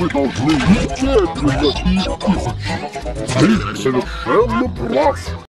Мы должны немедленно их выходить. Ты совершенно прав.